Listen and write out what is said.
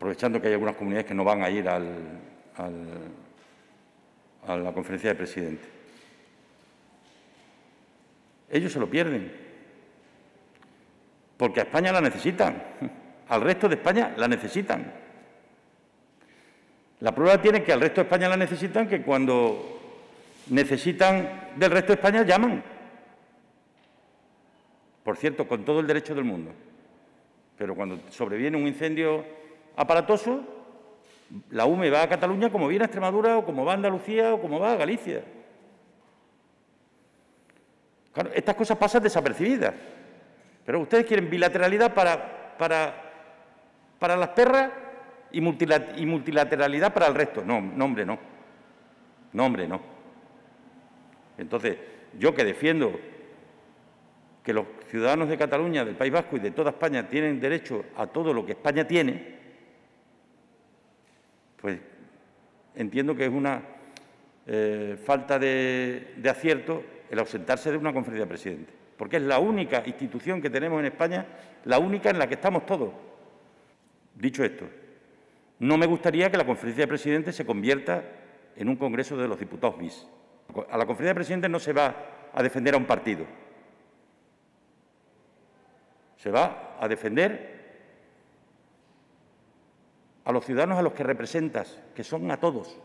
aprovechando que hay algunas comunidades que no van a ir al, a la conferencia de presidentes. Ellos se lo pierden, porque a España la necesitan, al resto de España la necesitan. La prueba tiene que al resto de España la necesitan, que cuando necesitan del resto de España llaman. Por cierto, con todo el derecho del mundo. Pero cuando sobreviene un incendio aparatoso, la UME va a Cataluña como viene a Extremadura o como va a Andalucía o como va a Galicia. Claro, estas cosas pasan desapercibidas. Pero ustedes quieren bilateralidad para, para, para las perras y, multilateralidad para el resto. No, no, hombre, no. No, hombre, no. Entonces, yo que defiendo que los ciudadanos de Cataluña, del País Vasco y de toda España tienen derecho a todo lo que España tiene, pues entiendo que es una eh, falta de, de acierto el ausentarse de una conferencia de presidentes, porque es la única institución que tenemos en España, la única en la que estamos todos. Dicho esto, no me gustaría que la conferencia de presidentes se convierta en un congreso de los diputados bis. A la conferencia de presidentes no se va a defender a un partido, se va a defender a los ciudadanos a los que representas, que son a todos.